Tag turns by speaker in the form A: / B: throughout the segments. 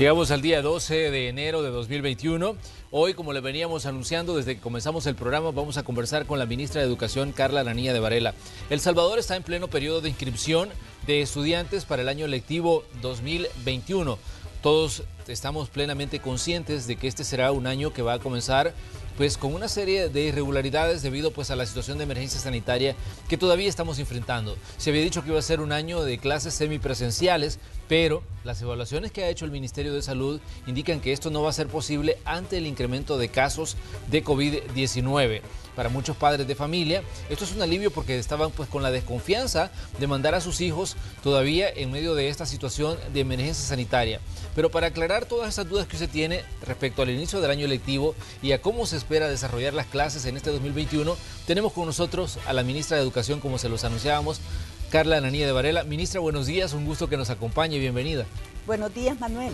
A: Llegamos al día 12 de enero de 2021. Hoy, como le veníamos anunciando desde que comenzamos el programa, vamos a conversar con la ministra de Educación, Carla Aranía de Varela. El Salvador está en pleno periodo de inscripción de estudiantes para el año lectivo 2021. Todos estamos plenamente conscientes de que este será un año que va a comenzar pues con una serie de irregularidades debido pues a la situación de emergencia sanitaria que todavía estamos enfrentando. Se había dicho que iba a ser un año de clases semipresenciales, pero las evaluaciones que ha hecho el Ministerio de Salud indican que esto no va a ser posible ante el incremento de casos de COVID-19 para muchos padres de familia. Esto es un alivio porque estaban pues con la desconfianza de mandar a sus hijos todavía en medio de esta situación de emergencia sanitaria. Pero para aclarar todas esas dudas que usted tiene respecto al inicio del año lectivo y a cómo se espera desarrollar las clases en este 2021, tenemos con nosotros a la ministra de Educación, como se los anunciábamos, Carla Ananía de Varela. Ministra, buenos días, un gusto que nos acompañe, bienvenida.
B: Buenos días, Manuel.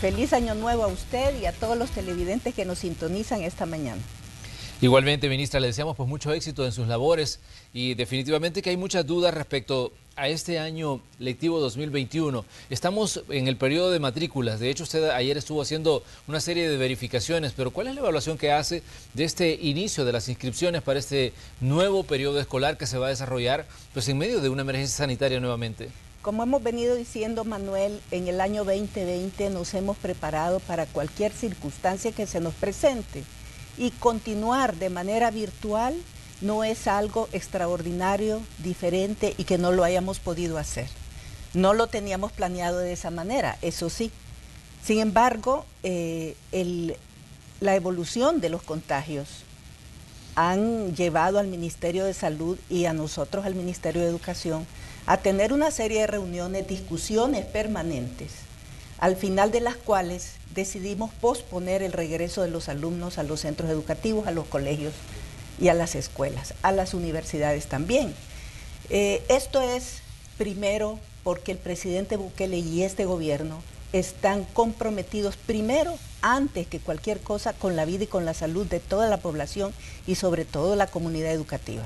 B: Feliz año nuevo a usted y a todos los televidentes que nos sintonizan esta mañana.
A: Igualmente, ministra, le deseamos pues mucho éxito en sus labores y definitivamente que hay muchas dudas respecto a este año lectivo 2021. Estamos en el periodo de matrículas. De hecho, usted ayer estuvo haciendo una serie de verificaciones, pero ¿cuál es la evaluación que hace de este inicio de las inscripciones para este nuevo periodo escolar que se va a desarrollar pues en medio de una emergencia sanitaria nuevamente?
B: Como hemos venido diciendo, Manuel, en el año 2020 nos hemos preparado para cualquier circunstancia que se nos presente y continuar de manera virtual no es algo extraordinario, diferente y que no lo hayamos podido hacer. No lo teníamos planeado de esa manera, eso sí. Sin embargo, eh, la evolución de los contagios han llevado al Ministerio de Salud y a nosotros, al Ministerio de Educación, a tener una serie de reuniones, discusiones permanentes al final de las cuales decidimos posponer el regreso de los alumnos a los centros educativos, a los colegios y a las escuelas, a las universidades también. Eh, esto es primero porque el presidente Bukele y este gobierno están comprometidos primero, antes que cualquier cosa, con la vida y con la salud de toda la población y sobre todo la comunidad educativa.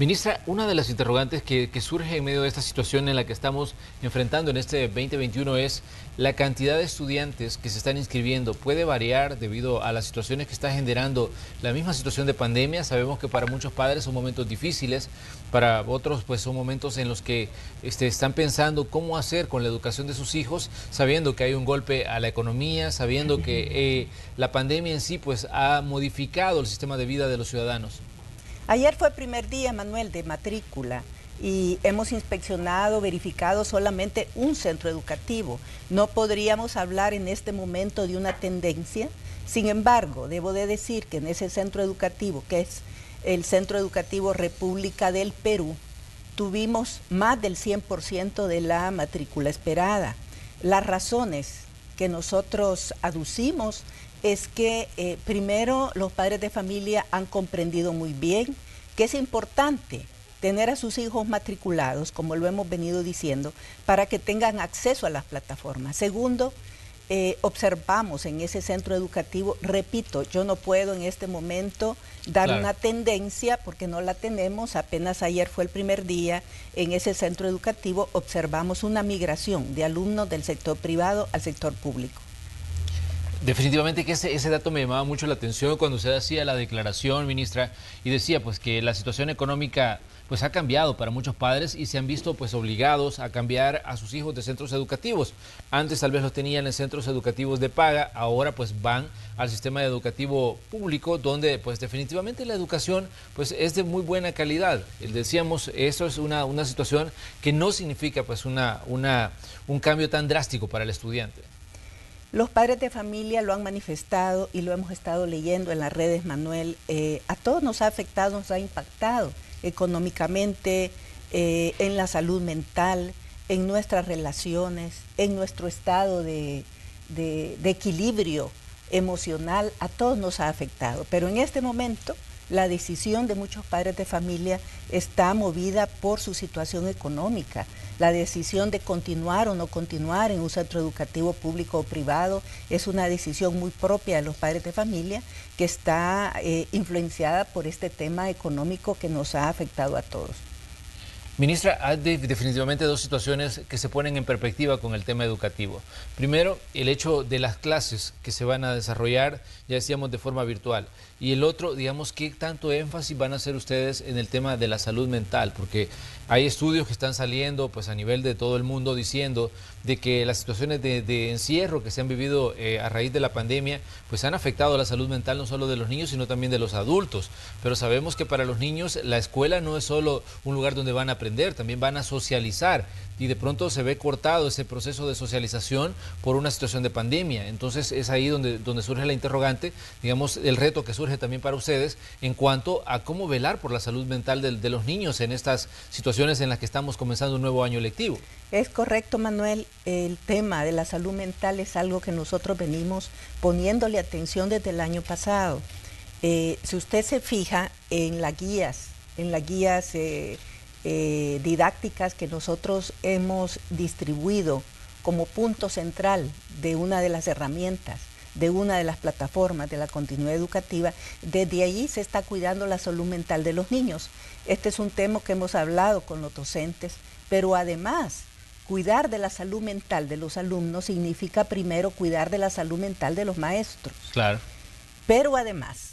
A: Ministra, una de las interrogantes que, surge en medio de esta situación en la que estamos enfrentando en este 2021 es la cantidad de estudiantes que se están inscribiendo. ¿Puede variar debido a las situaciones que está generando la misma situación de pandemia? Sabemos que para muchos padres son momentos difíciles, para otros pues son momentos en los que este, están pensando cómo hacer con la educación de sus hijos, sabiendo que hay un golpe a la economía, sabiendo que eh, la pandemia en sí pues ha modificado el sistema de vida de los ciudadanos.
B: Ayer fue primer día, Manuel, de matrícula y hemos inspeccionado, verificado solamente un centro educativo. No podríamos hablar en este momento de una tendencia. Sin embargo, debo de decir que en ese centro educativo, que es el Centro Educativo República del Perú, tuvimos más del 100% de la matrícula esperada. Las razones que nosotros aducimos es que eh, primero los padres de familia han comprendido muy bien que es importante tener a sus hijos matriculados, como lo hemos venido diciendo, para que tengan acceso a las plataformas. Segundo, eh, observamos en ese centro educativo, repito, yo no puedo en este momento dar una tendencia porque no la tenemos, apenas ayer fue el primer día, en ese centro educativo observamos una migración de alumnos del sector privado al sector público.
A: Definitivamente que ese, ese, dato me llamaba mucho la atención cuando usted hacía la declaración, ministra, y decía pues que la situación económica pues ha cambiado para muchos padres y se han visto pues obligados a cambiar a sus hijos de centros educativos. Antes tal vez los tenían en centros educativos de paga, ahora pues van al sistema educativo público donde pues definitivamente la educación pues es de muy buena calidad. Decíamos, eso es una, una situación que no significa pues una, una, un cambio tan drástico para el estudiante.
B: Los padres de familia lo han manifestado y lo hemos estado leyendo en las redes, Manuel. Eh, a todos nos ha afectado, nos ha impactado económicamente, eh, en la salud mental, en nuestras relaciones, en nuestro estado de, de equilibrio emocional. A todos nos ha afectado. Pero en este momento la decisión de muchos padres de familia está movida por su situación económica. La decisión de continuar o no continuar en un centro educativo público o privado es una decisión muy propia de los padres de familia que está eh, influenciada por este tema económico que nos ha afectado a todos.
A: Ministra, hay definitivamente dos situaciones que se ponen en perspectiva con el tema educativo. Primero, el hecho de las clases que se van a desarrollar, ya decíamos, de forma virtual. Y el otro, digamos, qué tanto énfasis van a hacer ustedes en el tema de la salud mental, porque hay estudios que están saliendo pues a nivel de todo el mundo diciendo de que las situaciones de, encierro que se han vivido eh, a raíz de la pandemia pues han afectado la salud mental no solo de los niños sino también de los adultos. Pero sabemos que para los niños la escuela no es solo un lugar donde van a aprender, también van a socializar y de pronto se ve cortado ese proceso de socialización por una situación de pandemia. Entonces es ahí donde, donde surge la interrogante, digamos, el reto que surge también para ustedes en cuanto a cómo velar por la salud mental de, los niños en estas situaciones en las que estamos comenzando un nuevo año lectivo.
B: Es correcto, Manuel. El tema de la salud mental es algo que nosotros venimos poniéndole atención desde el año pasado. Eh, si usted se fija en las guías, en las guías eh, eh, didácticas que nosotros hemos distribuido como punto central de una de las herramientas, de una de las plataformas de la continuidad educativa, desde allí se está cuidando la salud mental de los niños. Este es un tema que hemos hablado con los docentes, pero además cuidar de la salud mental de los alumnos significa primero cuidar de la salud mental de los maestros.
A: Claro.
B: Pero además,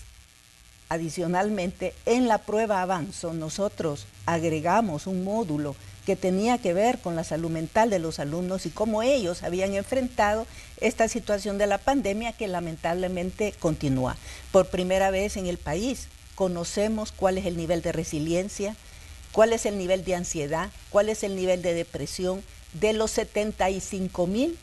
B: Adicionalmente, en la prueba Avanzo nosotros agregamos un módulo que tenía que ver con la salud mental de los alumnos y cómo ellos habían enfrentado esta situación de la pandemia que lamentablemente continúa. Por primera vez en el país conocemos cuál es el nivel de resiliencia, cuál es el nivel de ansiedad, cuál es el nivel de depresión de los 75 mil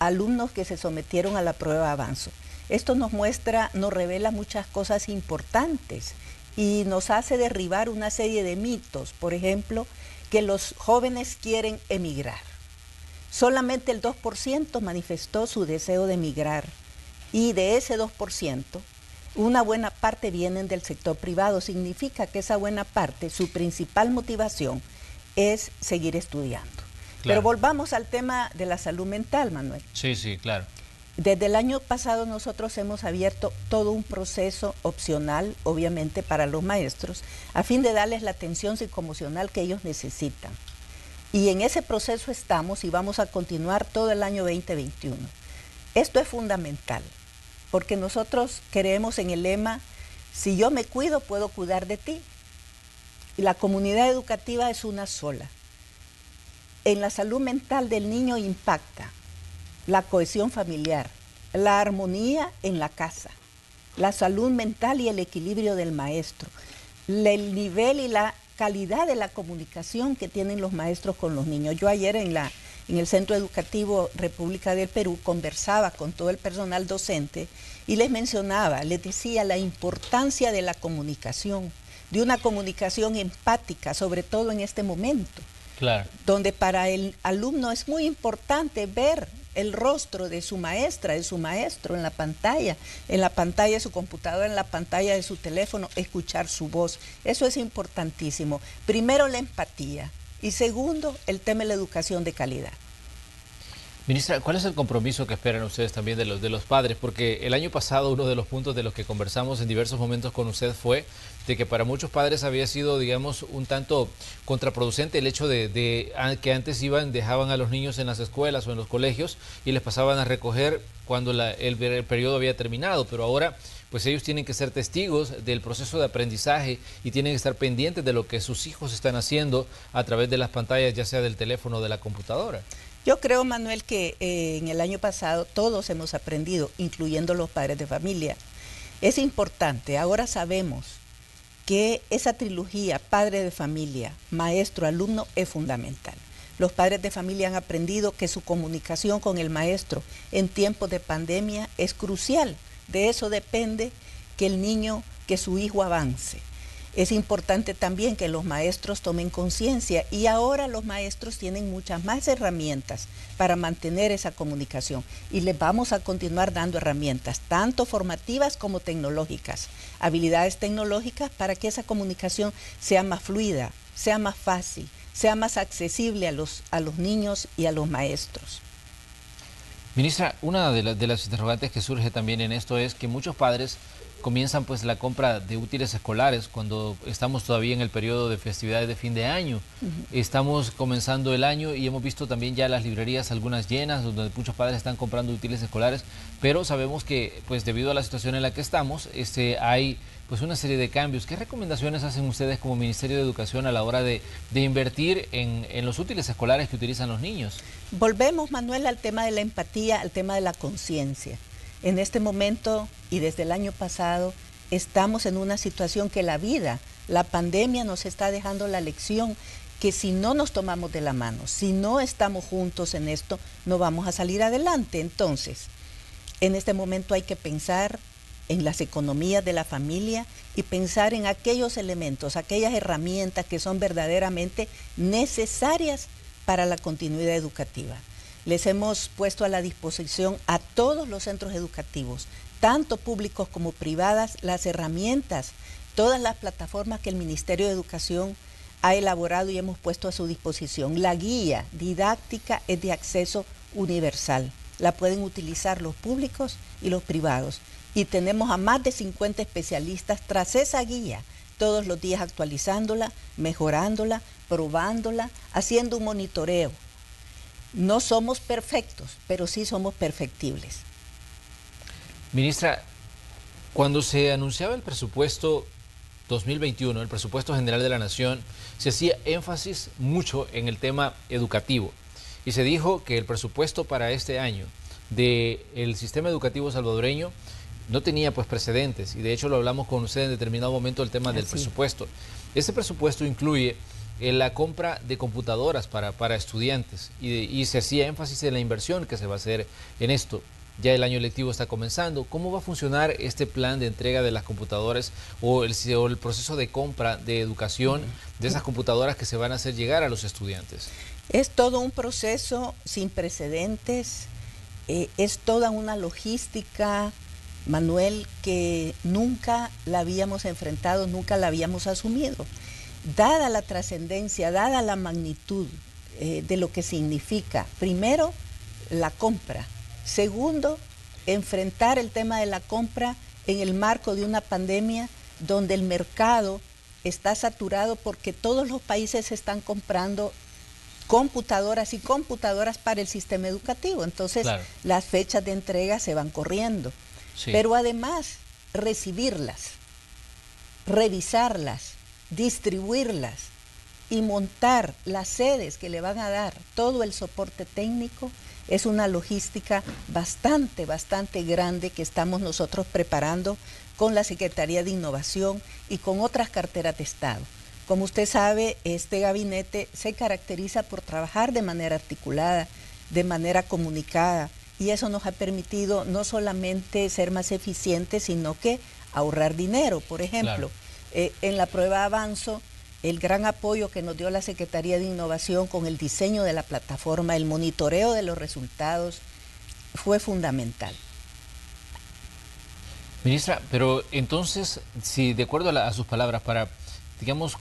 B: alumnos que se sometieron a la prueba Avanzo. Esto nos muestra, nos revela muchas cosas importantes y nos hace derribar una serie de mitos. Por ejemplo, que los jóvenes quieren emigrar. Solamente el 2% manifestó su deseo de emigrar y de ese 2%, una buena parte vienen del sector privado. Significa que esa buena parte, su principal motivación es seguir estudiando. Pero volvamos al tema de la salud mental, Manuel.
A: Sí, sí, claro.
B: Desde el año pasado nosotros hemos abierto todo un proceso opcional, obviamente, para los maestros, a fin de darles la atención psicoemocional que ellos necesitan. Y en ese proceso estamos y vamos a continuar todo el año 2021. Esto es fundamental, porque nosotros creemos en el lema, si yo me cuido, puedo cuidar de ti. Y la comunidad educativa es una sola. En la salud mental del niño impacta la cohesión familiar, la armonía en la casa, la salud mental y el equilibrio del maestro, el nivel y la calidad de la comunicación que tienen los maestros con los niños. Yo ayer en, la, en el Centro Educativo República del Perú conversaba con todo el personal docente y les mencionaba, les decía la importancia de la comunicación, de una comunicación empática, sobre todo en este momento.
A: Claro.
B: Donde para el alumno es muy importante ver el rostro de su maestra, de su maestro en la pantalla, en la pantalla de su computadora, en la pantalla de su teléfono, escuchar su voz. Eso es importantísimo. Primero la empatía y segundo el tema de la educación de calidad.
A: Ministra, ¿cuál es el compromiso que esperan ustedes también de los, de los padres? Porque el año pasado uno de los puntos de los que conversamos en diversos momentos con usted fue de que para muchos padres había sido, digamos, un tanto contraproducente el hecho de, que antes iban, dejaban a los niños en las escuelas o en los colegios y les pasaban a recoger cuando el, el periodo había terminado, pero ahora pues ellos tienen que ser testigos del proceso de aprendizaje y tienen que estar pendientes de lo que sus hijos están haciendo a través de las pantallas, ya sea del teléfono o de la computadora.
B: Yo creo, Manuel, que eh, en el año pasado todos hemos aprendido, incluyendo los padres de familia. Es importante, ahora sabemos que esa trilogía padre de familia, maestro, alumno es fundamental. Los padres de familia han aprendido que su comunicación con el maestro en tiempos de pandemia es crucial. De eso depende que el niño, que su hijo avance. Es importante también que los maestros tomen conciencia y ahora los maestros tienen muchas más herramientas para mantener esa comunicación y les vamos a continuar dando herramientas, tanto formativas como tecnológicas, habilidades tecnológicas para que esa comunicación sea más fluida, sea más fácil, sea más accesible a los, a los niños y a los maestros.
A: Ministra, una de, de las interrogantes que surge también en esto es que muchos padres comienzan pues la compra de útiles escolares cuando estamos todavía en el periodo de festividades de fin de año. Estamos comenzando el año y hemos visto también ya las librerías algunas llenas donde muchos padres están comprando útiles escolares, pero sabemos que pues debido a la situación en la que estamos, este hay pues una serie de cambios. ¿Qué recomendaciones hacen ustedes como Ministerio de Educación a la hora de, invertir en, en, los útiles escolares que utilizan los niños?
B: Volvemos, Manuel, al tema de la empatía, al tema de la conciencia. En este momento y desde el año pasado estamos en una situación que la vida, la pandemia nos está dejando la lección que si no nos tomamos de la mano, si no estamos juntos en esto, no vamos a salir adelante. Entonces, en este momento hay que pensar en las economías de la familia y pensar en aquellos elementos, aquellas herramientas que son verdaderamente necesarias para la continuidad educativa. Les hemos puesto a la disposición a todos los centros educativos, tanto públicos como privadas, las herramientas, todas las plataformas que el Ministerio de Educación ha elaborado y hemos puesto a su disposición. La guía didáctica es de acceso universal. La pueden utilizar los públicos y los privados. Y tenemos a más de 50 especialistas tras esa guía, todos los días actualizándola, mejorándola, probándola, haciendo un monitoreo no somos perfectos, pero sí somos perfectibles.
A: Ministra, cuando se anunciaba el presupuesto 2021, el presupuesto general de la Nación, se hacía énfasis mucho en el tema educativo y se dijo que el presupuesto para este año del sistema educativo salvadoreño no tenía pues precedentes y de hecho lo hablamos con usted en determinado momento el tema del presupuesto. Ese presupuesto incluye la compra de computadoras para, para estudiantes y, se hacía énfasis en la inversión que se va a hacer en esto. Ya el año lectivo está comenzando. ¿Cómo va a funcionar este plan de entrega de las computadoras o el, el proceso de compra de educación de esas computadoras que se van a hacer llegar a los estudiantes?
B: Es todo un proceso sin precedentes, eh, es toda una logística, Manuel, que nunca la habíamos enfrentado, nunca la habíamos asumido dada la trascendencia, dada la magnitud eh, de lo que significa, primero, la compra. Segundo, enfrentar el tema de la compra en el marco de una pandemia donde el mercado está saturado porque todos los países están comprando computadoras y computadoras para el sistema educativo. Entonces, las fechas de entrega se van corriendo. Pero además, recibirlas, revisarlas, distribuirlas y montar las sedes que le van a dar todo el soporte técnico es una logística bastante, bastante grande que estamos nosotros preparando con la Secretaría de Innovación y con otras carteras de Estado. Como usted sabe, este gabinete se caracteriza por trabajar de manera articulada, de manera comunicada, y eso nos ha permitido no solamente ser más eficientes, sino que ahorrar dinero. Por ejemplo, eh, en la prueba Avanzo, el gran apoyo que nos dio la Secretaría de Innovación con el diseño de la plataforma, el monitoreo de los resultados, fue fundamental.
A: Ministra, pero entonces, si de acuerdo a, sus palabras, para, digamos,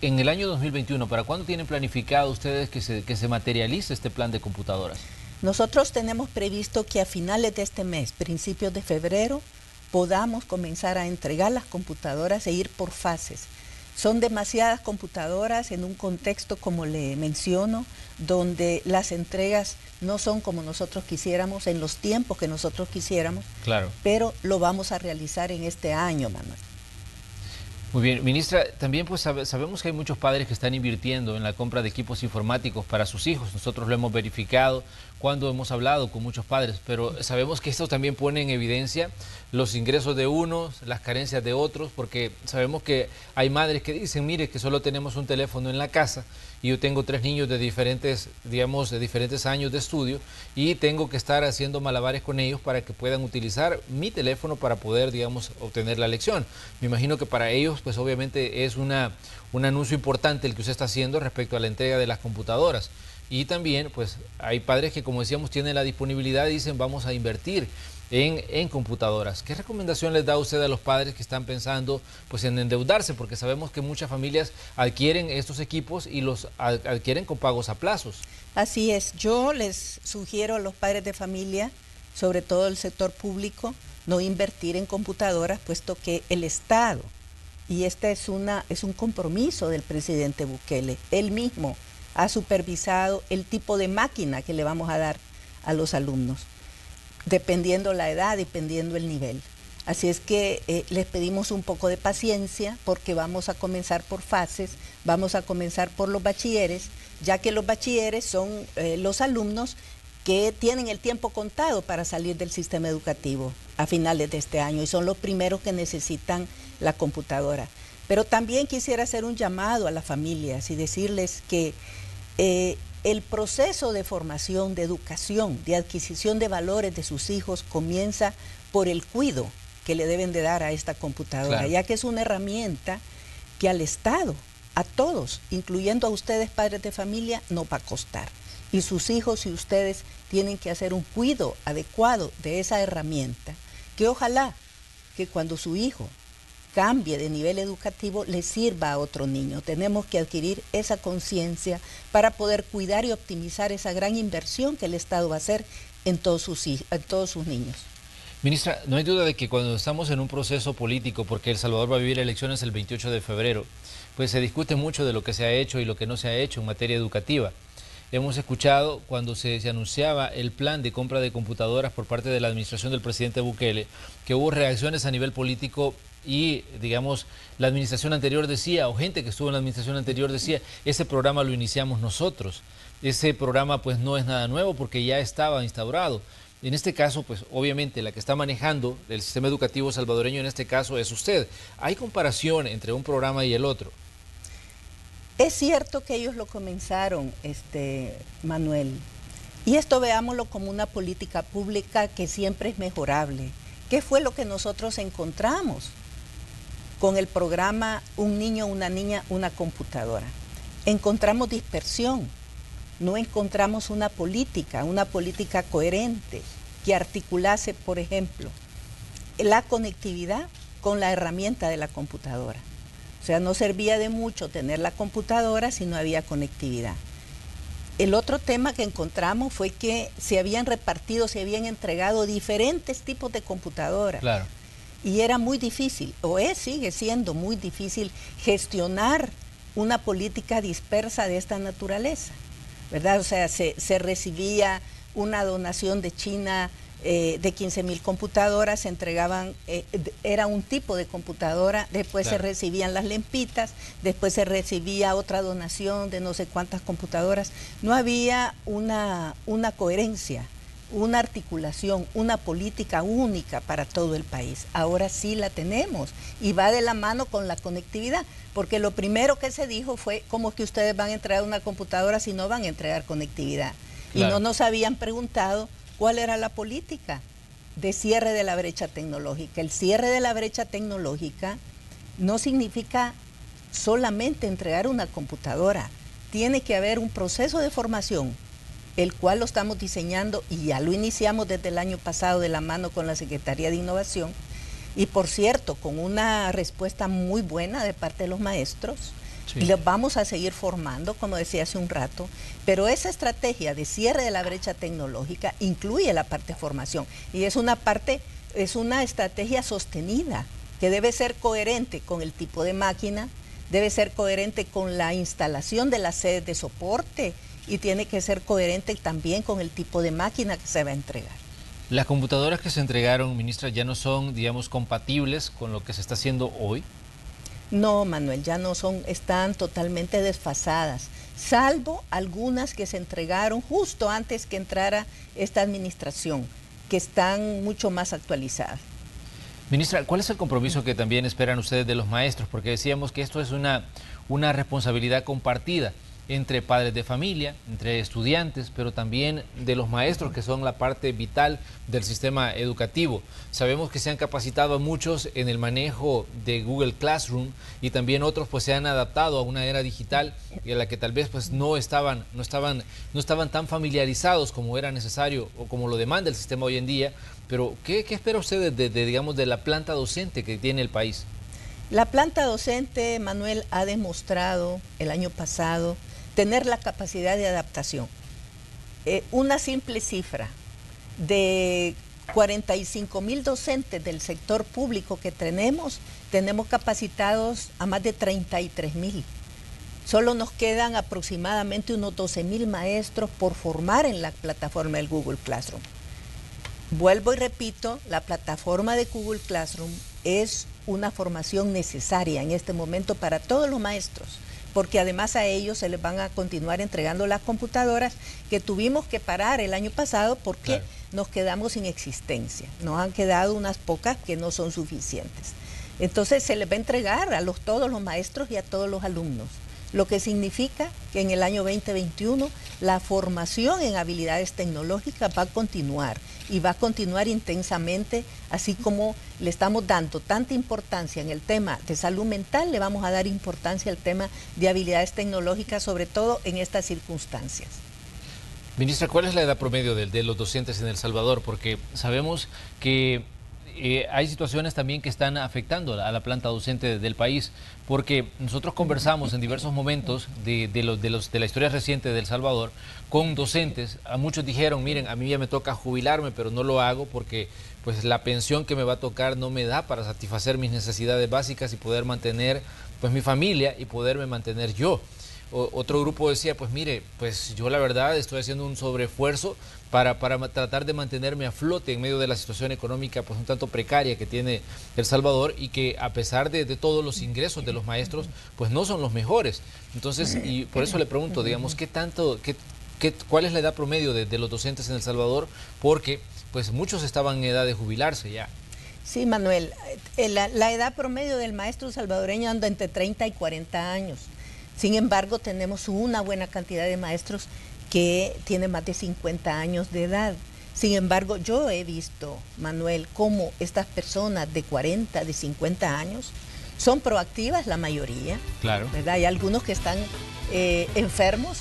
A: en el año 2021, ¿para cuándo tienen planificado ustedes que se, que se materialice este plan de computadoras?
B: Nosotros tenemos previsto que a finales de este mes, principios de febrero, podamos comenzar a entregar las computadoras e ir por fases. Son demasiadas computadoras en un contexto, como le menciono, donde las entregas no son como nosotros quisiéramos, en los tiempos que nosotros quisiéramos.
A: Claro.
B: Pero lo vamos a realizar en este año, Manuel.
A: Muy bien, ministra, también pues sabemos que hay muchos padres que están invirtiendo en la compra de equipos informáticos para sus hijos. Nosotros lo hemos verificado cuando hemos hablado con muchos padres, pero sabemos que esto también pone en evidencia los ingresos de unos, las carencias de otros, porque sabemos que hay madres que dicen, mire, que solo tenemos un teléfono en la casa y yo tengo tres niños de diferentes, digamos, de diferentes años de estudio y tengo que estar haciendo malabares con ellos para que puedan utilizar mi teléfono para poder, digamos, obtener la lección. Me imagino que para ellos, pues obviamente es una, un anuncio importante el que usted está haciendo respecto a la entrega de las computadoras. Y también, pues, hay padres que, como decíamos, tienen la disponibilidad y dicen, vamos a invertir en, computadoras. ¿Qué recomendación les da usted a los padres que están pensando pues, en endeudarse? Porque sabemos que muchas familias adquieren estos equipos y los adquieren con pagos a plazos.
B: Así es. Yo les sugiero a los padres de familia sobre todo el sector público, no invertir en computadoras, puesto que el Estado, y este es, una, es un compromiso del presidente Bukele, él mismo ha supervisado el tipo de máquina que le vamos a dar a los alumnos, dependiendo la edad, dependiendo el nivel. Así es que eh, les pedimos un poco de paciencia porque vamos a comenzar por fases, vamos a comenzar por los bachilleres, ya que los bachilleres son eh, los alumnos que tienen el tiempo contado para salir del sistema educativo a finales de este año y son los primeros que necesitan la computadora. Pero también quisiera hacer un llamado a las familias y decirles que eh, el proceso de formación, de educación, de adquisición de valores de sus hijos comienza por el cuido que le deben de dar a esta computadora, ya que es una herramienta que al Estado, a todos, incluyendo a ustedes padres de familia, no va a costar. Y sus hijos y ustedes tienen que hacer un cuido adecuado de esa herramienta, que ojalá que cuando su hijo cambie de nivel educativo le sirva a otro niño. Tenemos que adquirir esa conciencia para poder cuidar y optimizar esa gran inversión que el Estado va a hacer en todos sus, en todos sus niños.
A: Ministra, no hay duda de que cuando estamos en un proceso político, porque El Salvador va a vivir elecciones el 28 de febrero, pues se discute mucho de lo que se ha hecho y lo que no se ha hecho en materia educativa. Hemos escuchado cuando se, se, anunciaba el plan de compra de computadoras por parte de la administración del presidente Bukele, que hubo reacciones a nivel político y, digamos, la administración anterior decía, o gente que estuvo en la administración anterior decía, ese programa lo iniciamos nosotros. Ese programa pues no es nada nuevo porque ya estaba instaurado. En este caso, pues obviamente la que está manejando el sistema educativo salvadoreño en este caso es usted. ¿Hay comparación entre un programa y el otro?
B: Es cierto que ellos lo comenzaron, este, Manuel. Y esto veámoslo como una política pública que siempre es mejorable. ¿Qué fue lo que nosotros encontramos? Con el programa Un niño, una niña, una computadora. Encontramos dispersión, no encontramos una política, una política coherente que articulase, por ejemplo, la conectividad con la herramienta de la computadora. O sea, no servía de mucho tener la computadora si no había conectividad. El otro tema que encontramos fue que se habían repartido, se habían entregado diferentes tipos de computadoras.
A: Claro
B: y era muy difícil, o es, sigue siendo muy difícil gestionar una política dispersa de esta naturaleza, ¿verdad? O sea, se, recibía una donación de China eh, de 15 mil computadoras, se entregaban, eh, era un tipo de computadora, después se recibían las lempitas, después se recibía otra donación de no sé cuántas computadoras. No había una, una coherencia una articulación, una política única para todo el país. Ahora sí la tenemos y va de la mano con la conectividad, porque lo primero que se dijo fue cómo que ustedes van a entregar una computadora si no van a entregar conectividad. Y no nos habían preguntado cuál era la política de cierre de la brecha tecnológica. El cierre de la brecha tecnológica no significa solamente entregar una computadora, tiene que haber un proceso de formación el cual lo estamos diseñando y ya lo iniciamos desde el año pasado de la mano con la Secretaría de Innovación. Y por cierto, con una respuesta muy buena de parte de los maestros. Y los vamos a seguir formando, como decía hace un rato, pero esa estrategia de cierre de la brecha tecnológica incluye la parte de formación y es una parte, es una estrategia sostenida que debe ser coherente con el tipo de máquina, debe ser coherente con la instalación de las sedes de soporte, y tiene que ser coherente también con el tipo de máquina que se va a entregar.
A: Las computadoras que se entregaron, ministra, ya no son, digamos, compatibles con lo que se está haciendo hoy.
B: No, Manuel, ya no son, están totalmente desfasadas, salvo algunas que se entregaron justo antes que entrara esta administración, que están mucho más actualizadas.
A: Ministra, ¿cuál es el compromiso que también esperan ustedes de los maestros? Porque decíamos que esto es una, una responsabilidad compartida entre padres de familia, entre estudiantes, pero también de los maestros, que son la parte vital del sistema educativo. Sabemos que se han capacitado muchos en el manejo de Google Classroom y también otros pues se han adaptado a una era digital en la que tal vez pues no estaban, no estaban, no estaban tan familiarizados como era necesario o como lo demanda el sistema hoy en día. Pero, ¿qué, espera usted de, digamos, de la planta docente que tiene el país?
B: La planta docente, Manuel, ha demostrado el año pasado tener la capacidad de adaptación. Eh, una simple cifra de 45 mil docentes del sector público que tenemos, tenemos capacitados a más de 33 mil. Solo nos quedan aproximadamente unos 12 mil maestros por formar en la plataforma del Google Classroom. Vuelvo y repito, la plataforma de Google Classroom es una formación necesaria en este momento para todos los maestros, porque además a ellos se les van a continuar entregando las computadoras que tuvimos que parar el año pasado porque nos quedamos sin existencia. Nos han quedado unas pocas que no son suficientes. Entonces se les va a entregar a los, todos los maestros y a todos los alumnos lo que significa que en el año 2021 la formación en habilidades tecnológicas va a continuar y va a continuar intensamente, así como le estamos dando tanta importancia en el tema de salud mental, le vamos a dar importancia al tema de habilidades tecnológicas, sobre todo en estas circunstancias.
A: Ministra, ¿cuál es la edad promedio de, los docentes en El Salvador? Porque sabemos que eh, hay situaciones también que están afectando a la planta docente del país, porque nosotros conversamos en diversos momentos de, la historia reciente de El Salvador con docentes. A muchos dijeron, miren, a mí ya me toca jubilarme, pero no lo hago porque pues la pensión que me va a tocar no me da para satisfacer mis necesidades básicas y poder mantener pues mi familia y poderme mantener yo otro grupo decía, pues mire, pues yo la verdad estoy haciendo un sobreesfuerzo para, para tratar de mantenerme a flote en medio de la situación económica pues un tanto precaria que tiene El Salvador y que a pesar de, todos los ingresos de los maestros, pues no son los mejores. Entonces, y por eso le pregunto, digamos, ¿qué tanto, qué, qué, cuál es la edad promedio de, los docentes en El Salvador? Porque pues muchos estaban en edad de jubilarse ya.
B: Sí, Manuel, eh, la, la edad promedio del maestro salvadoreño anda entre 30 y 40 años. Sin embargo, tenemos una buena cantidad de maestros que tienen más de 50 años de edad. Sin embargo, yo he visto, Manuel, cómo estas personas de 40, de 50 años son proactivas, la mayoría.
A: Claro.
B: ¿verdad? Hay algunos que están eh, enfermos,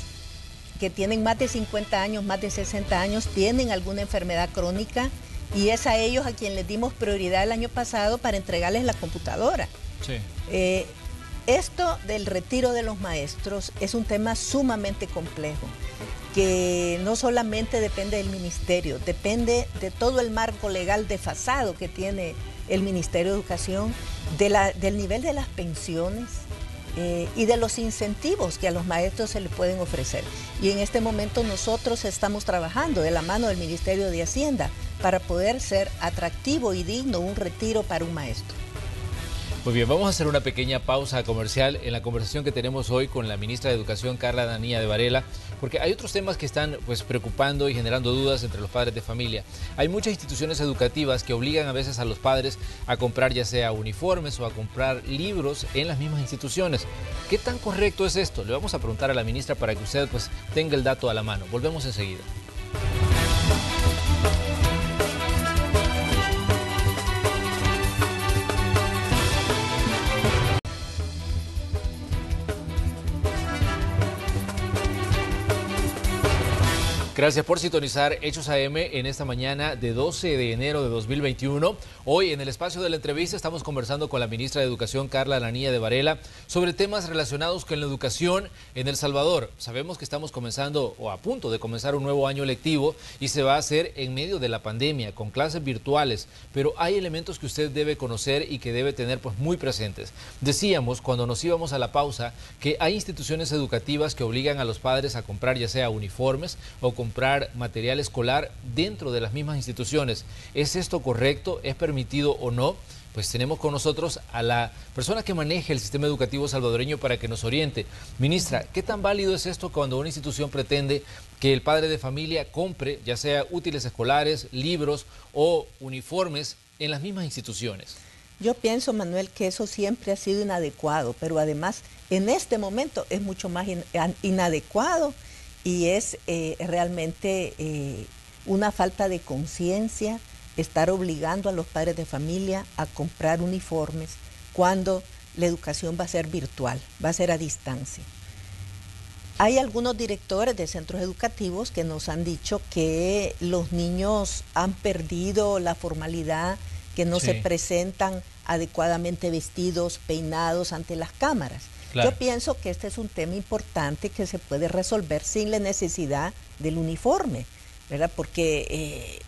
B: que tienen más de 50 años, más de 60 años, tienen alguna enfermedad crónica y es a ellos a quien les dimos prioridad el año pasado para entregarles la computadora.
A: Sí.
B: Eh, esto del retiro de los maestros es un tema sumamente complejo, que no solamente depende del ministerio, depende de todo el marco legal desfasado que tiene el Ministerio de Educación, del nivel de las pensiones eh, y de los incentivos que a los maestros se les pueden ofrecer. Y en este momento nosotros estamos trabajando de la mano del Ministerio de Hacienda para poder ser atractivo y digno un retiro para un maestro.
A: Muy bien, vamos a hacer una pequeña pausa comercial en la conversación que tenemos hoy con la ministra de Educación, Carla Danía de Varela, porque hay otros temas que están pues, preocupando y generando dudas entre los padres de familia. Hay muchas instituciones educativas que obligan a veces a los padres a comprar ya sea uniformes o a comprar libros en las mismas instituciones. ¿Qué tan correcto es esto? Le vamos a preguntar a la ministra para que usted pues, tenga el dato a la mano. Volvemos enseguida. Gracias por sintonizar Hechos AM en esta mañana de 12 de enero de 2021. Hoy en el espacio de la entrevista estamos conversando con la ministra de Educación Carla Lanilla de Varela sobre temas relacionados con la educación en El Salvador. Sabemos que estamos comenzando o a punto de comenzar un nuevo año lectivo y se va a hacer en medio de la pandemia con clases virtuales, pero hay elementos que usted debe conocer y que debe tener pues muy presentes. Decíamos cuando nos íbamos a la pausa que hay instituciones educativas que obligan a los padres a comprar ya sea uniformes o comprar material escolar dentro de las mismas instituciones. ¿Es esto correcto? ¿Es permitido o no? Pues tenemos con nosotros a la persona que maneja el sistema educativo salvadoreño para que nos oriente. Ministra, ¿qué tan válido es esto cuando una institución pretende que el padre de familia compre ya sea útiles escolares, libros o uniformes en las mismas instituciones?
B: Yo pienso, Manuel, que eso siempre ha sido inadecuado, pero además en este momento es mucho más inadecuado y es eh, realmente eh, una falta de conciencia estar obligando a los padres de familia a comprar uniformes cuando la educación va a ser virtual, va a ser a distancia. Hay algunos directores de centros educativos que nos han dicho que los niños han perdido la formalidad, que no se presentan adecuadamente vestidos, peinados ante las cámaras. Yo pienso que este es un tema importante que se puede resolver sin la necesidad del uniforme, ¿verdad? Porque eh,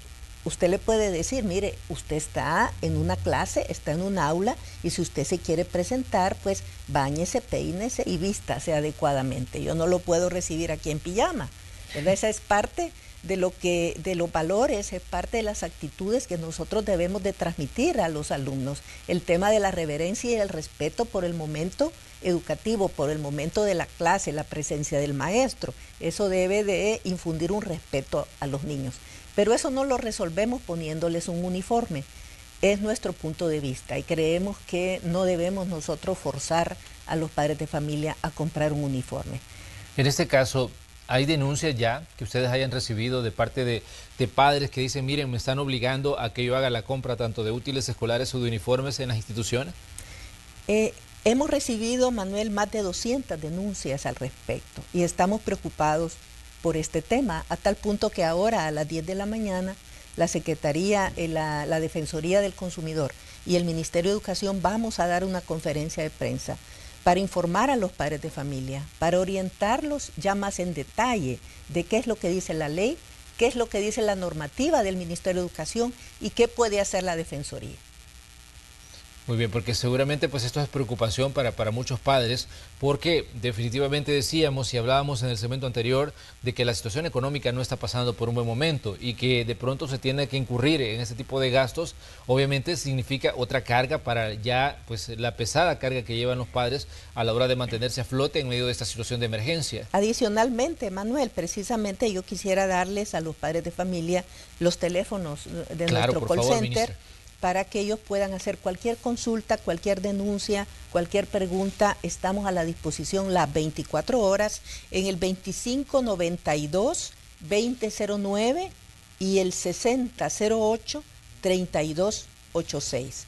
B: usted le puede decir, mire, usted está en una clase, está en un aula y si usted se quiere presentar, pues bañese, peínese y vístase adecuadamente. Yo no lo puedo recibir aquí en pijama. Esa es parte de lo que de los valores, es parte de las actitudes que nosotros debemos de transmitir a los alumnos. El tema de la reverencia y el respeto por el momento educativo, por el momento de la clase, la presencia del maestro. Eso debe de infundir un respeto a los niños. Pero eso no lo resolvemos poniéndoles un uniforme. Es nuestro punto de vista y creemos que no debemos nosotros forzar a los padres de familia a comprar un uniforme.
A: En este caso, ¿hay denuncias ya que ustedes hayan recibido de parte de, padres que dicen, miren, me están obligando a que yo haga la compra tanto de útiles escolares o de uniformes en las instituciones?
B: Eh, hemos recibido, Manuel, más de 200 denuncias al respecto y estamos preocupados por este tema, a tal punto que ahora a las 10 de la mañana la Secretaría, eh, la, la Defensoría del Consumidor y el Ministerio de Educación vamos a dar una conferencia de prensa para informar a los padres de familia, para orientarlos ya más en detalle de qué es lo que dice la ley, qué es lo que dice la normativa del Ministerio de Educación y qué puede hacer la Defensoría.
A: Muy bien, porque seguramente pues esto es preocupación para, para muchos padres, porque definitivamente decíamos y hablábamos en el segmento anterior de que la situación económica no está pasando por un buen momento y que de pronto se tiene que incurrir en ese tipo de gastos, obviamente significa otra carga para ya pues la pesada carga que llevan los padres a la hora de mantenerse a flote en medio de esta situación de emergencia.
B: Adicionalmente, Manuel, precisamente yo quisiera darles a los padres de familia los teléfonos de nuestro call center para que ellos puedan hacer cualquier consulta, cualquier denuncia, cualquier pregunta. Estamos a la disposición las 24 horas en el 2592 2009 y el 6008 3286.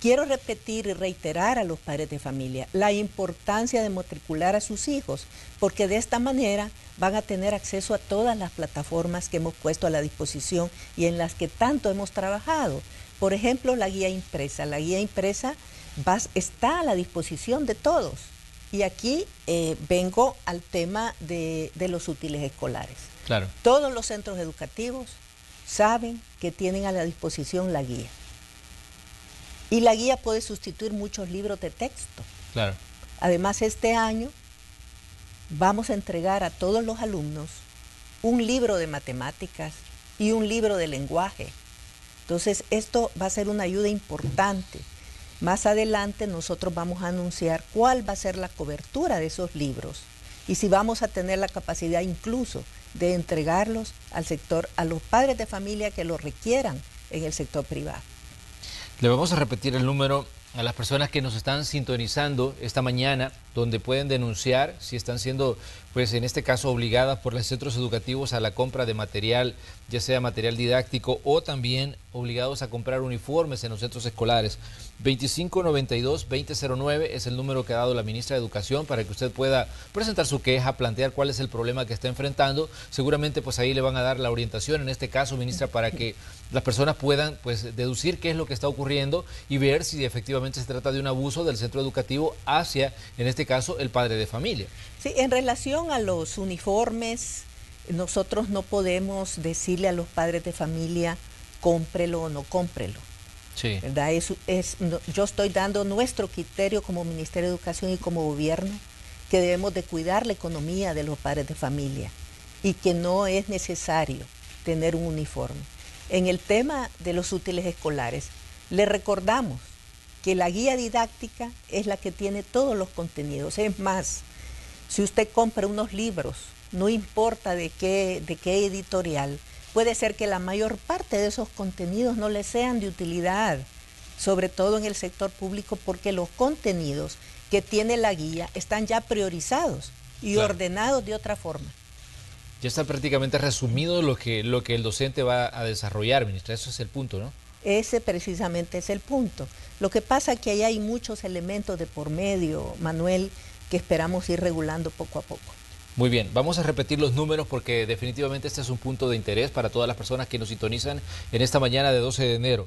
B: Quiero repetir y reiterar a los padres de familia la importancia de matricular a sus hijos, porque de esta manera van a tener acceso a todas las plataformas que hemos puesto a la disposición y en las que tanto hemos trabajado. Por ejemplo, la guía impresa. La guía impresa está a la disposición de todos. Y aquí eh, vengo al tema de, los útiles escolares.
A: Claro.
B: Todos los centros educativos saben que tienen a la disposición la guía. Y la guía puede sustituir muchos libros de texto.
A: Claro.
B: Además, este año vamos a entregar a todos los alumnos un libro de matemáticas y un libro de lenguaje entonces, esto va a ser una ayuda importante. Más adelante nosotros vamos a anunciar cuál va a ser la cobertura de esos libros y si vamos a tener la capacidad incluso de entregarlos al sector, a los padres de familia que lo requieran en el sector privado.
A: Le vamos a repetir el número a las personas que nos están sintonizando esta mañana, donde pueden denunciar si están siendo, pues en este caso, obligadas por los centros educativos a la compra de material, ya sea material didáctico o también obligados a comprar uniformes en los centros escolares. 2592-2009 es el número que ha dado la ministra de Educación para que usted pueda presentar su queja, plantear cuál es el problema que está enfrentando. Seguramente pues ahí le van a dar la orientación, en este caso, ministra, para que las personas puedan pues deducir qué es lo que está ocurriendo y ver si efectivamente se trata de un abuso del centro educativo hacia, en este caso, el padre de familia.
B: Sí, en relación a los uniformes, nosotros no podemos decirle a los padres de familia cómprelo o no cómprelo. ¿Verdad? Es, es, yo estoy dando nuestro criterio como Ministerio de Educación y como gobierno que debemos de cuidar la economía de los padres de familia y que no es necesario tener un uniforme. En el tema de los útiles escolares, le recordamos que la guía didáctica es la que tiene todos los contenidos. Es más, si usted compra unos libros, no importa de qué, de qué editorial, puede ser que la mayor parte de esos contenidos no le sean de utilidad, sobre todo en el sector público, porque los contenidos que tiene la guía están ya priorizados y ordenados de otra forma.
A: Ya está prácticamente resumido lo que, lo que el docente va a desarrollar, ministra. Eso es el punto, ¿no?
B: Ese precisamente es el punto. Lo que pasa es que ahí hay muchos elementos de por medio, Manuel, que esperamos ir regulando poco a poco.
A: Muy bien, vamos a repetir los números porque definitivamente este es un punto de interés para todas las personas que nos sintonizan en esta mañana de 12 de enero.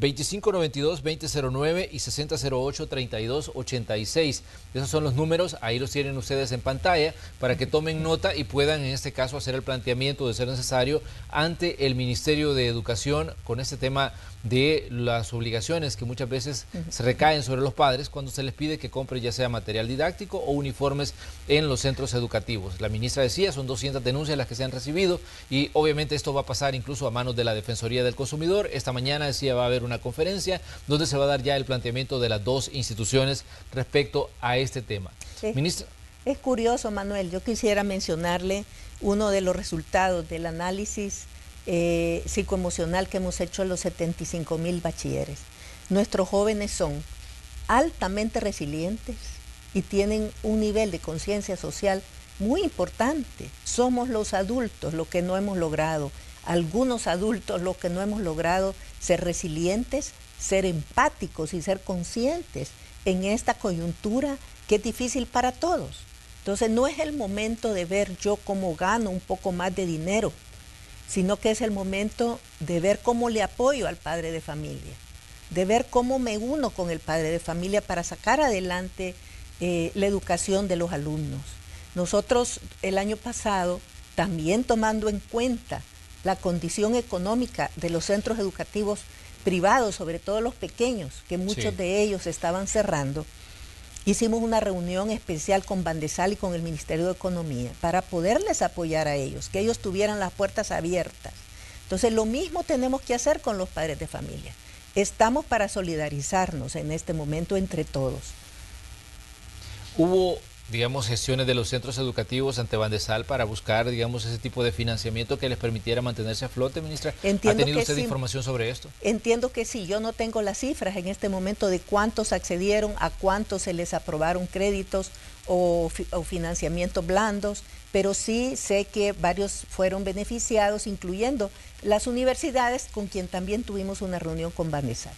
A: 2592-2009 y 6008-3286. Esos son los números, ahí los tienen ustedes en pantalla para que tomen nota y puedan en este caso hacer el planteamiento de ser necesario ante el Ministerio de Educación con este tema de las obligaciones que muchas veces se recaen sobre los padres cuando se les pide que compre ya sea material didáctico o uniformes en los centros educativos. La ministra decía, son 200 denuncias las que se han recibido y obviamente esto va a pasar incluso a manos de la Defensoría del Consumidor. Esta mañana decía va a haber una conferencia donde se va a dar ya el planteamiento de las dos instituciones respecto a este tema.
B: ministra. Es curioso, Manuel, yo quisiera mencionarle uno de los resultados del análisis eh, psicoemocional que hemos hecho los 75 mil bachilleres. Nuestros jóvenes son altamente resilientes y tienen un nivel de conciencia social muy importante. Somos los adultos lo que no hemos logrado, algunos adultos lo que no hemos logrado ser resilientes, ser empáticos y ser conscientes en esta coyuntura que es difícil para todos. Entonces no es el momento de ver yo cómo gano un poco más de dinero, sino que es el momento de ver cómo le apoyo al padre de familia, de ver cómo me uno con el padre de familia para sacar adelante eh, la educación de los alumnos. Nosotros el año pasado, también tomando en cuenta la condición económica de los centros educativos privados, sobre todo los pequeños, que muchos de ellos estaban cerrando, Hicimos una reunión especial con Bandesal y con el Ministerio de Economía para poderles apoyar a ellos, que ellos tuvieran las puertas abiertas. Entonces lo mismo tenemos que hacer con los padres de familia. Estamos para solidarizarnos en este momento entre todos.
A: Hubo digamos, gestiones de los centros educativos ante Bandesal para buscar, digamos, ese tipo de financiamiento que les permitiera mantenerse a flote, ministra? ¿Ha tenido usted información sobre esto?
B: Entiendo que sí. Yo no tengo las cifras en este momento de cuántos accedieron, a cuántos se les aprobaron créditos o, o financiamientos blandos, pero sí sé que varios fueron beneficiados, incluyendo las universidades, con quien también tuvimos una reunión con Bandesal.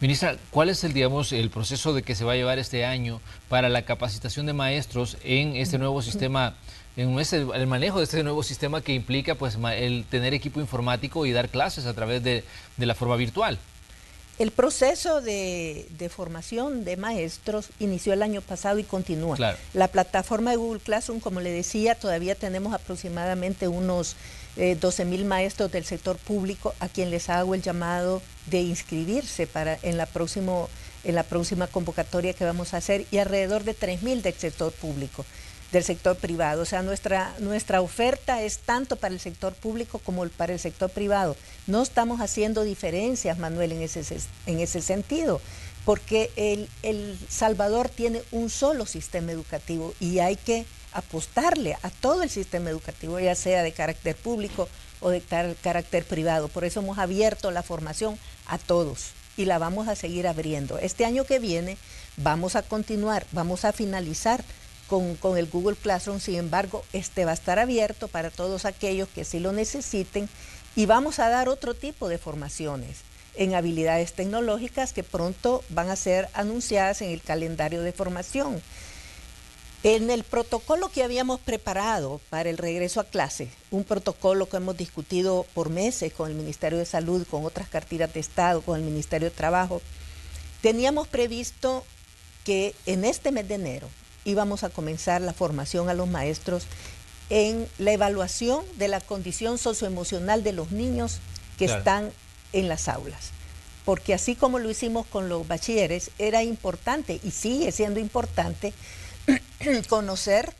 A: Ministra, ¿cuál es el, digamos, el proceso de que se va a llevar este año para la capacitación de maestros en este nuevo sistema, en el manejo de este nuevo sistema que implica pues, el tener equipo informático y dar clases a través de, la forma virtual?
B: El proceso de, formación de maestros inició el año pasado y continúa. La plataforma de Google Classroom, como le decía, todavía tenemos aproximadamente unos 12 eh, mil maestros del sector público a quien les hago el llamado de inscribirse para en la, próximo, en la próxima convocatoria que vamos a hacer y alrededor de 3 mil del sector público, del sector privado. O sea, nuestra, nuestra oferta es tanto para el sector público como para el sector privado. No estamos haciendo diferencias, Manuel, en ese, en ese sentido porque el, el Salvador tiene un solo sistema educativo y hay que apostarle a todo el sistema educativo, ya sea de carácter público o de carácter privado. Por eso hemos abierto la formación a todos y la vamos a seguir abriendo. Este año que viene vamos a continuar, vamos a finalizar con, con, el Google Classroom, sin embargo, este va a estar abierto para todos aquellos que sí lo necesiten y vamos a dar otro tipo de formaciones en habilidades tecnológicas que pronto van a ser anunciadas en el calendario de formación. En el protocolo que habíamos preparado para el regreso a clase, un protocolo que hemos discutido por meses con el Ministerio de Salud, con otras carteras de Estado, con el Ministerio de Trabajo, teníamos previsto que en este mes de enero íbamos a comenzar la formación a los maestros en la evaluación de la condición socioemocional de los niños que están en las aulas. Porque así como lo hicimos con los bachilleres, era importante y sigue siendo importante conocer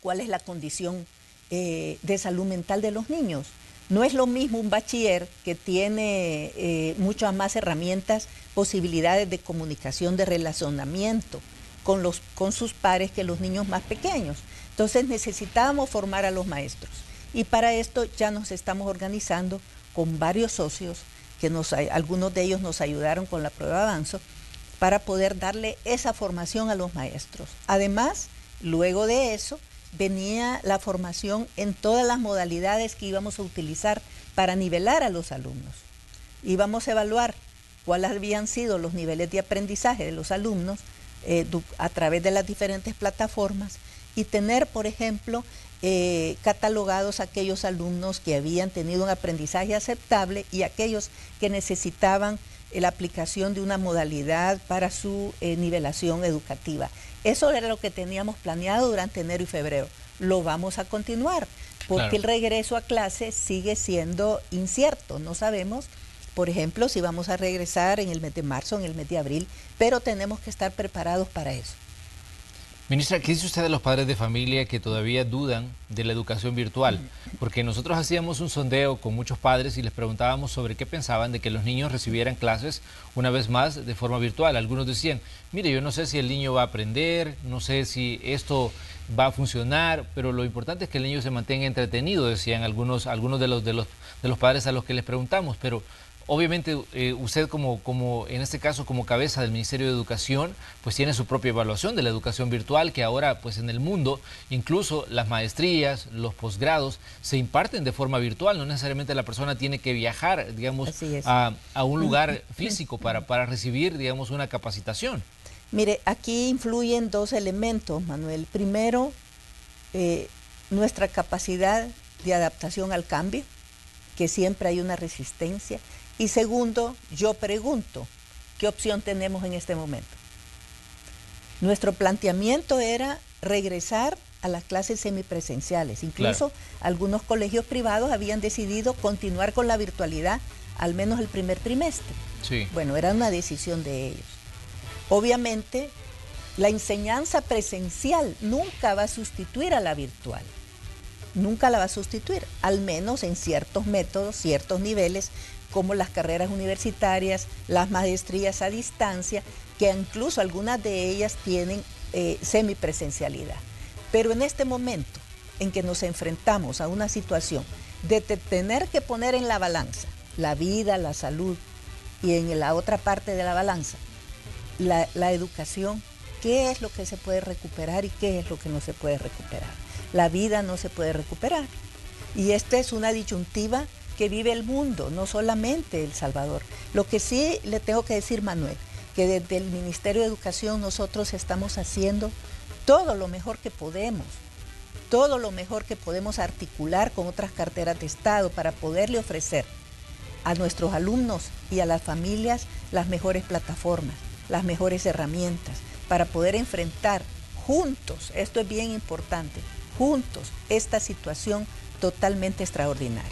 B: cuál es la condición eh, de salud mental de los niños. No es lo mismo un bachiller que tiene eh, muchas más herramientas, posibilidades de comunicación, de relacionamiento con, los, con sus pares que los niños más pequeños. Entonces necesitábamos formar a los maestros y para esto ya nos estamos organizando con varios socios, que nos, algunos de ellos nos ayudaron con la prueba de avanzo, para poder darle esa formación a los maestros. Además, luego de eso, venía la formación en todas las modalidades que íbamos a utilizar para nivelar a los alumnos. Íbamos a evaluar cuáles habían sido los niveles de aprendizaje de los alumnos eh, a través de las diferentes plataformas y tener, por ejemplo, eh, catalogados aquellos alumnos que habían tenido un aprendizaje aceptable y aquellos que necesitaban la aplicación de una modalidad para su eh, nivelación educativa. Eso era lo que teníamos planeado durante enero y febrero. Lo vamos a continuar porque el regreso a clase sigue siendo incierto. No sabemos, por ejemplo, si vamos a regresar en el mes de marzo, en el mes de abril, pero tenemos que estar preparados para eso.
A: Ministra, ¿qué dice usted de los padres de familia que todavía dudan de la educación virtual? Porque nosotros hacíamos un sondeo con muchos padres y les preguntábamos sobre qué pensaban de que los niños recibieran clases una vez más de forma virtual. Algunos decían, mire, yo no sé si el niño va a aprender, no sé si esto va a funcionar, pero lo importante es que el niño se mantenga entretenido, decían algunos, algunos de los, de los, de los padres a los que les preguntamos, pero Obviamente eh, usted como, como, en este caso, como cabeza del Ministerio de Educación, pues tiene su propia evaluación de la educación virtual que ahora pues en el mundo, incluso las maestrías, los posgrados, se imparten de forma virtual. No necesariamente la persona tiene que viajar, digamos, a, un lugar físico para, para recibir, digamos, una capacitación.
B: Mire, aquí influyen dos elementos, Manuel. Primero, eh, nuestra capacidad de adaptación al cambio, que siempre hay una resistencia. Y segundo, yo pregunto, ¿qué opción tenemos en este momento? Nuestro planteamiento era regresar a las clases semipresenciales. Incluso algunos colegios privados habían decidido continuar con la virtualidad al menos el primer trimestre. Bueno, era una decisión de ellos. Obviamente, la enseñanza presencial nunca va a sustituir a la virtual. Nunca la va a sustituir, al menos en ciertos métodos, ciertos niveles, como las carreras universitarias, las maestrías a distancia, que incluso algunas de ellas tienen eh, semipresencialidad. Pero en este momento en que nos enfrentamos a una situación de tener que poner en la balanza la vida, la salud y en la otra parte de la balanza la, la educación, qué es lo que se puede recuperar y qué es lo que no se puede recuperar. La vida no se puede recuperar. Y esta es una disyuntiva que vive el mundo, no solamente El Salvador. Lo que sí le tengo que decir, Manuel, que desde el Ministerio de Educación nosotros estamos haciendo todo lo mejor que podemos, todo lo mejor que podemos articular con otras carteras de Estado para poderle ofrecer a nuestros alumnos y a las familias las mejores plataformas, las mejores herramientas para poder enfrentar juntos, esto es bien importante, juntos esta situación totalmente extraordinaria.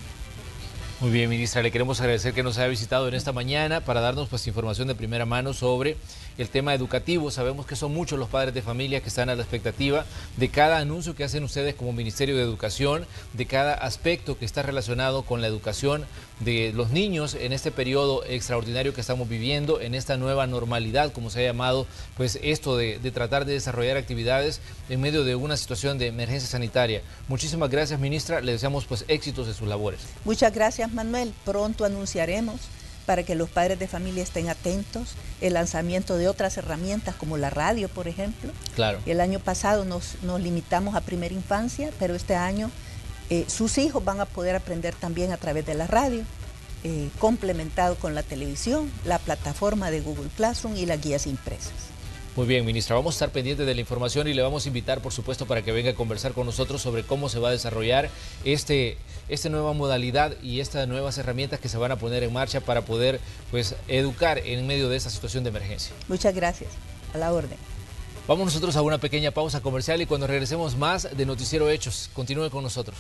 A: Muy bien, ministra, le queremos agradecer que nos haya visitado en esta mañana para darnos pues información de primera mano sobre el tema educativo. Sabemos que son muchos los padres de familia que están a la expectativa de cada anuncio que hacen ustedes como Ministerio de Educación, de cada aspecto que está relacionado con la educación de los niños en este periodo extraordinario que estamos viviendo, en esta nueva normalidad, como se ha llamado, pues esto de, de tratar de desarrollar actividades en medio de una situación de emergencia sanitaria. Muchísimas gracias, ministra. Le deseamos pues éxitos en sus labores.
B: Muchas gracias. Manuel. Pronto anunciaremos para que los padres de familia estén atentos el lanzamiento de otras herramientas como la radio, por ejemplo.
A: Claro.
B: El año pasado nos, limitamos a primera infancia, pero este año eh, sus hijos van a poder aprender también a través de la radio, eh, complementado con la televisión, la plataforma de Google Classroom y las guías impresas.
A: Muy bien, ministra, vamos a estar pendientes de la información y le vamos a invitar, por supuesto, para que venga a conversar con nosotros sobre cómo se va a desarrollar este, esta nueva modalidad y estas nuevas herramientas que se van a poner en marcha para poder pues, educar en medio de esta situación de emergencia.
B: Muchas gracias. A la orden.
A: Vamos nosotros a una pequeña pausa comercial y cuando regresemos más de Noticiero Hechos, continúe con nosotros.